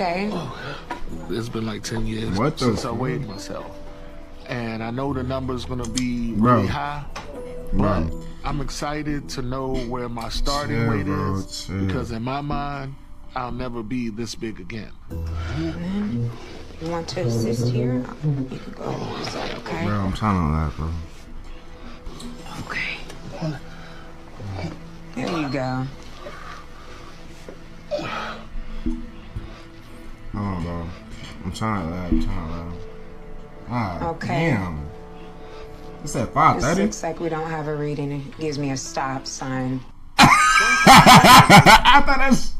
Okay. Oh, it's been like 10 years What the since I weighed myself. And I know the number's gonna be Bro. really high, but Bro. I'm excited to know where my starting Chill, weight bro, is chill. because in my mind, I'll never be this big again. You want to assist here? You can go ahead and use that, okay? Bro, I'm trying to laugh, bro. Okay. There you go. Hold on, bro. I'm trying to laugh. I'm trying to laugh. Ah, Okay. damn. It's at This 5:30. looks like we don't have a reading. It gives me a stop sign. I thought that's